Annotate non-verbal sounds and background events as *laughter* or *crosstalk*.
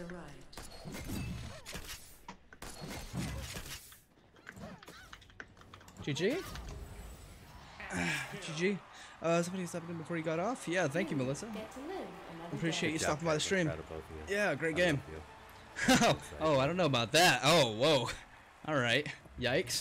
has arrived. GG? GG. *sighs* Uh, somebody stopped him before he got off? Yeah, thank you, Melissa. Appreciate you stopping by the stream. Yeah, great game. *laughs* oh, I don't know about that. Oh, whoa. Alright. Yikes.